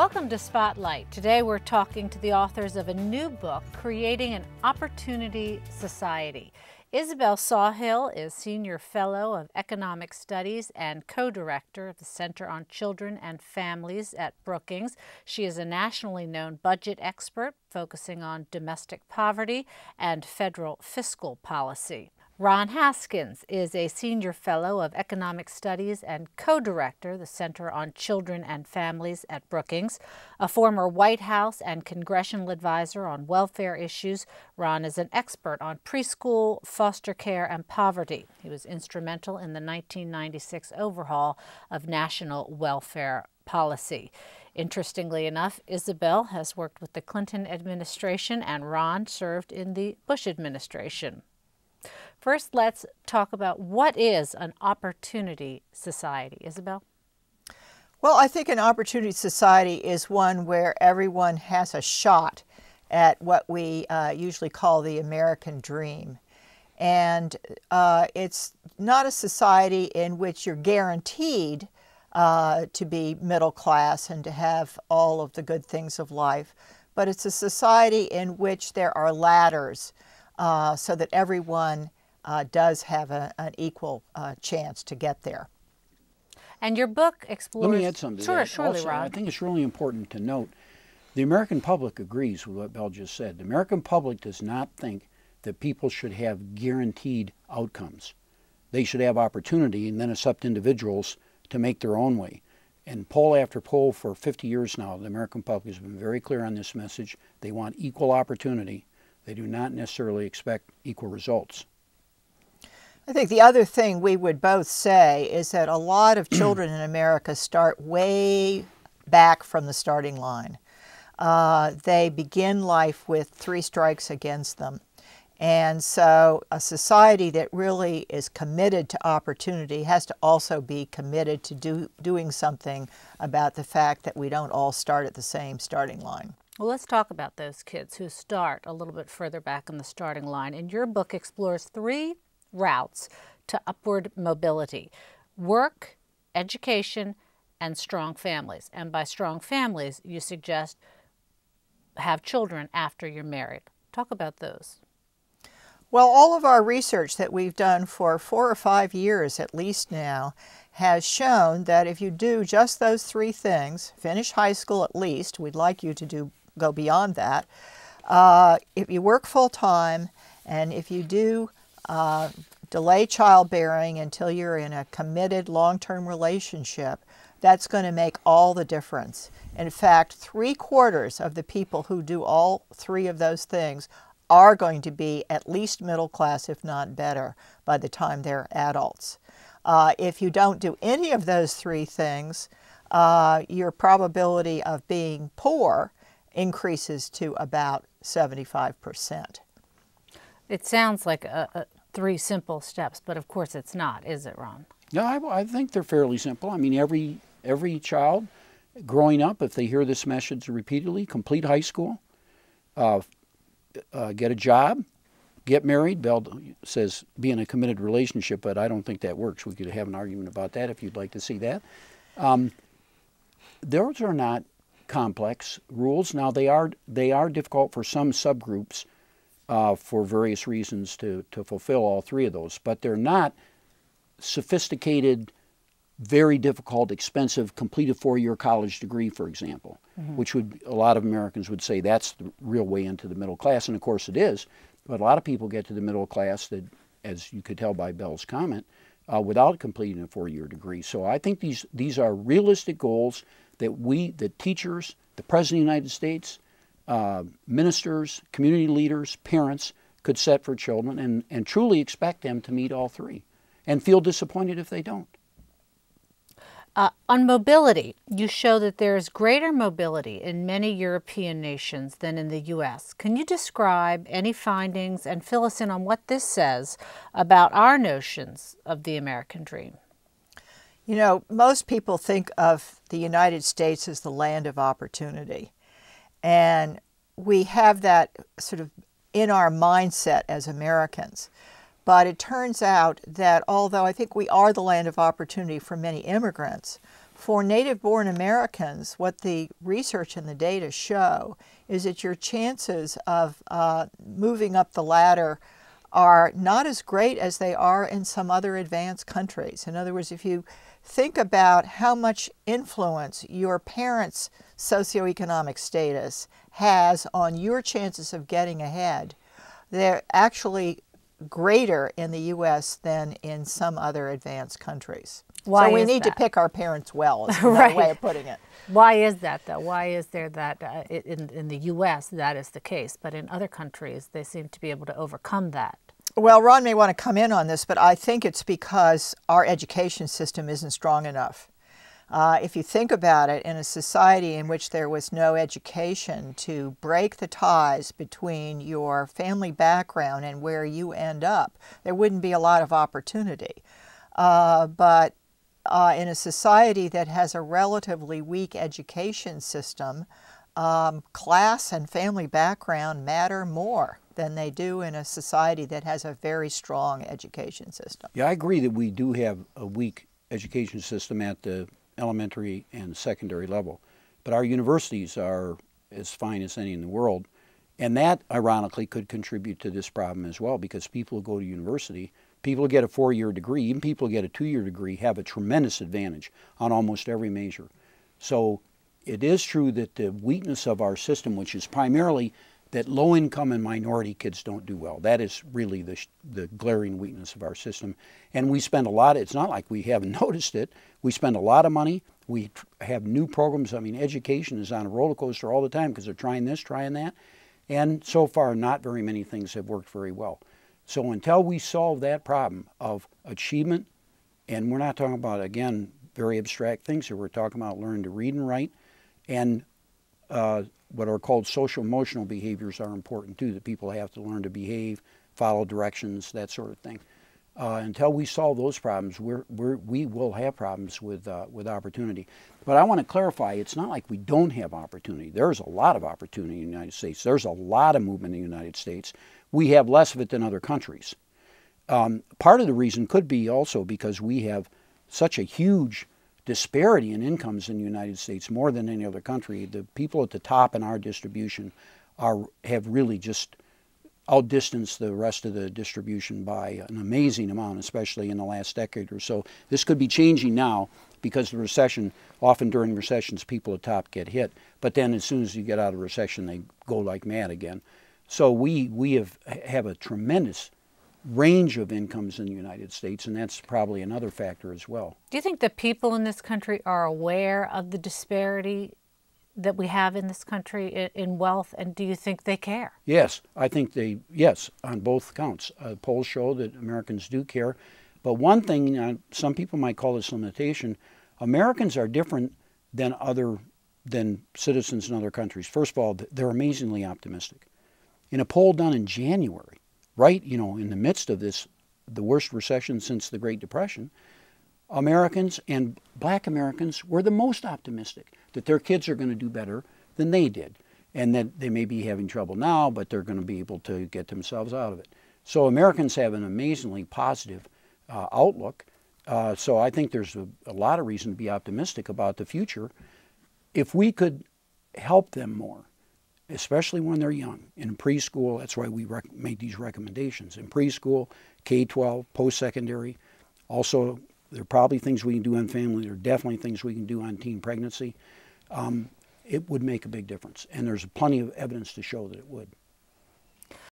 Welcome to Spotlight. Today we're talking to the authors of a new book, Creating an Opportunity Society. Isabel Sawhill is Senior Fellow of Economic Studies and co-director of the Center on Children and Families at Brookings. She is a nationally known budget expert focusing on domestic poverty and federal fiscal policy. Ron Haskins is a senior fellow of economic studies and co-director the Center on Children and Families at Brookings. A former White House and congressional advisor on welfare issues, Ron is an expert on preschool, foster care, and poverty. He was instrumental in the 1996 overhaul of national welfare policy. Interestingly enough, Isabel has worked with the Clinton administration and Ron served in the Bush administration. First, let's talk about what is an opportunity society. Isabel? Well, I think an opportunity society is one where everyone has a shot at what we uh, usually call the American dream. And uh, it's not a society in which you're guaranteed uh, to be middle class and to have all of the good things of life, but it's a society in which there are ladders uh, so that everyone uh, does have a, an equal uh, chance to get there. And your book explores. Let me add something to sure, that. Surely, also, Ron. I think it's really important to note the American public agrees with what Belle just said. The American public does not think that people should have guaranteed outcomes. They should have opportunity, and then it's up to individuals to make their own way. And poll after poll for 50 years now, the American public has been very clear on this message. They want equal opportunity. They do not necessarily expect equal results. I think the other thing we would both say is that a lot of children in America start way back from the starting line. Uh, they begin life with three strikes against them. And so a society that really is committed to opportunity has to also be committed to do, doing something about the fact that we don't all start at the same starting line. Well, let's talk about those kids who start a little bit further back in the starting line. And your book explores three routes to upward mobility work, education, and strong families. And by strong families, you suggest have children after you're married. Talk about those. Well, all of our research that we've done for four or five years at least now has shown that if you do just those three things, finish high school at least, we'd like you to do go beyond that. Uh, if you work full time and if you do uh, delay childbearing until you're in a committed long-term relationship, that's going to make all the difference. In fact, three quarters of the people who do all three of those things are going to be at least middle class, if not better, by the time they're adults. Uh, if you don't do any of those three things, uh, your probability of being poor increases to about 75%. It sounds like a, a, three simple steps, but of course it's not, is it, Ron? No, I, I think they're fairly simple. I mean, every every child growing up, if they hear this message repeatedly, complete high school, uh, uh, get a job, get married. Belle says be in a committed relationship, but I don't think that works. We could have an argument about that if you'd like to see that. Um, those are not complex rules. Now they are they are difficult for some subgroups uh, for various reasons to to fulfill all three of those, but they're not sophisticated, very difficult, expensive, complete a four-year college degree, for example, mm-hmm. which would a lot of Americans would say that's the real way into the middle class, and of course it is. But a lot of people get to the middle class that, as you could tell by Belle's comment, uh, without completing a four-year degree. So I think these these are realistic goals that we, the teachers, the President of the United States, uh, ministers, community leaders, parents, could set for children and, and truly expect them to meet all three and feel disappointed if they don't. Uh, on mobility, you show that there is greater mobility in many European nations than in the U.S. Can you describe any findings and fill us in on what this says about our notions of the American dream? You know, most people think of the United States as the land of opportunity. And we have that sort of in our mindset as Americans. But it turns out that although I think we are the land of opportunity for many immigrants, For native born Americans, what the research and the data show is that your chances of uh, moving up the ladder are not as great as they are in some other advanced countries. In other words, if you think about how much influence your parents' socioeconomic status has on your chances of getting ahead, they're actually greater in the U.S. than in some other advanced countries. Why so we need that? to pick our parents well, is Right. way of putting it. Why is that though? Why is there that uh, in, in the US that is the case, but in other countries they seem to be able to overcome that? Well, Ron may want to come in on this, but I think it's because our education system isn't strong enough. Uh, if you think about it, in a society in which there was no education to break the ties between your family background and where you end up, there wouldn't be a lot of opportunity. Uh, but uh, in a society that has a relatively weak education system, um, class and family background matter more than they do in a society that has a very strong education system. Yeah, I agree that we do have a weak education system at the elementary and secondary level, but our universities are as fine as any in the world, and that ironically could contribute to this problem as well because people who go to university, people who get a four-year degree, even people who get a two-year degree, have a tremendous advantage on almost every measure. So it is true that the weakness of our system, which is primarily that low income and minority kids don't do well. That is really the, the glaring weakness of our system. And we spend a lot, it's not like we haven't noticed it. We spend a lot of money. We have new programs. I mean, education is on a roller coaster all the time because they're trying this, trying that. And so far, not very many things have worked very well. So until we solve that problem of achievement, and we're not talking about, again, very abstract things here, we're talking about learning to read and write and uh, what are called social emotional behaviors are important too, that people have to learn to behave, follow directions, that sort of thing. Uh, until we solve those problems, we're, we're, we will have problems with, uh, with opportunity. But I want to clarify, it's not like we don't have opportunity. There's a lot of opportunity in the United States. There's a lot of movement in the United States. We have less of it than other countries. Um, part of the reason could be also because we have such a huge disparity in incomes in the United States, more than any other country. The people at the top in our distribution are have really just outdistanced the rest of the distribution by an amazing amount, especially in the last decade or so. This could be changing now because the recession, often during recessions, people at top get hit. But then as soon as you get out of recession, they go like mad again. So we, we have, have a tremendous range of incomes in the United States, and that's probably another factor as well. Do you think the people in this country are aware of the disparity that we have in this country in wealth, and do you think they care? Yes, I think they, yes, on both counts. Uh, polls show that Americans do care. But one thing, uh, some people might call this limitation, Americans are different than other, than citizens in other countries. First of all, they're amazingly optimistic. In a poll done in January, right, you know, in the midst of this, the worst recession since the Great Depression, Americans and black Americans were the most optimistic that their kids are going to do better than they did and that they may be having trouble now, but they're going to be able to get themselves out of it. So Americans have an amazingly positive uh, outlook. Uh, so I think there's a, a lot of reason to be optimistic about the future. If we could help them more, especially when they're young in preschool, that's why we made these recommendations. In preschool, K 12, post secondary, also there are probably things we can do on family. There are definitely things we can do on teen pregnancy. Um, it would make a big difference, and there's plenty of evidence to show that it would.